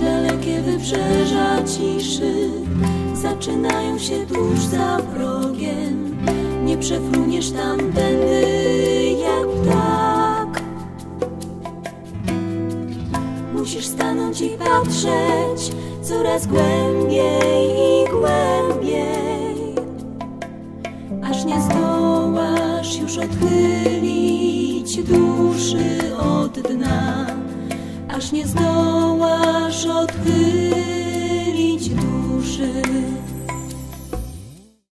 Dalekie wybrzeża ciszy zaczynają się tuż za progiem. Nie przefruniesz tamtędy jak ptak. Musisz stanąć i patrzeć coraz głębiej i głębiej, aż nie zdołasz już odchylić duszy aż nie zdołasz odchylić duszy.